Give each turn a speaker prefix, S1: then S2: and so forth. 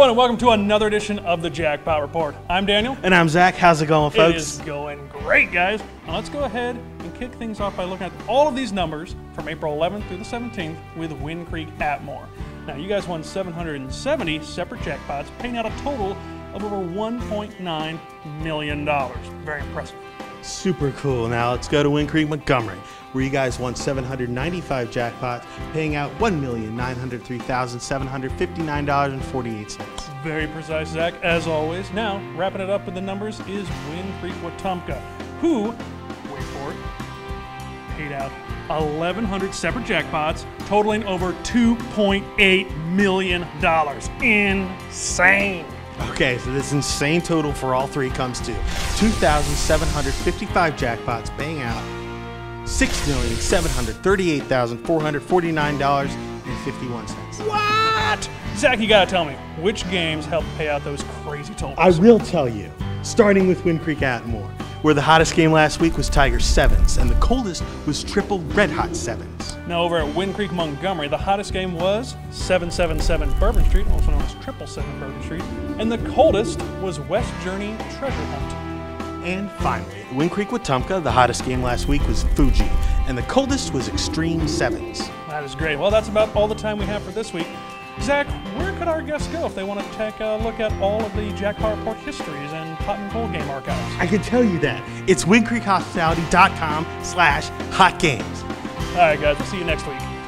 S1: everyone, and welcome to another edition of the Jackpot Report. I'm Daniel.
S2: And I'm Zack. How's it going, folks?
S1: It is going great, guys. Now let's go ahead and kick things off by looking at all of these numbers from April 11th through the 17th with Wind Creek Atmore. Now, you guys won 770 separate jackpots, paying out a total of over $1.9 million. Very impressive.
S2: Super cool. Now let's go to Wind Creek Montgomery, where you guys won 795 jackpots, paying out $1,903,759.48.
S1: Very precise, Zack, as always. Now, wrapping it up with the numbers is Wind Creek Wetumpka, who, wait for it, paid out 1,100 separate jackpots, totaling over $2.8 million. Insane.
S2: Okay, so this insane total for all three comes to 2,755 jackpots, paying out $6,738,449.51.
S1: What? Zack, you gotta tell me, which games helped pay out those crazy totals?
S2: I will tell you, starting with Wind Creek Atmore, where the hottest game last week was Tiger Sevens, and the coldest was Triple Red Hot Sevens.
S1: Now, over at Wind Creek Montgomery, the hottest game was 777 Bourbon Street, also known as 777 Bourbon Street, and the coldest was West Journey Treasure Hunt.
S2: And finally, at Wind Creek Wetumpka, the hottest game last week was Fuji, and the coldest was Extreme Sevens.
S1: That is great. Well, that's about all the time we have for this week. Zack, where could our guests go if they want to take a look at all of the Jackpot Report histories and hot and cold game archives?
S2: I can tell you that. It's windcreekhospitality.com slash hot games.
S1: All right, guys, we'll see you next week.